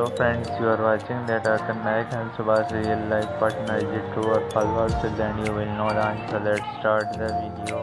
Hello friends, you are watching that our Naik and Subha's real life partner. Is it true or false? Then you will know the answer. Let's start the video.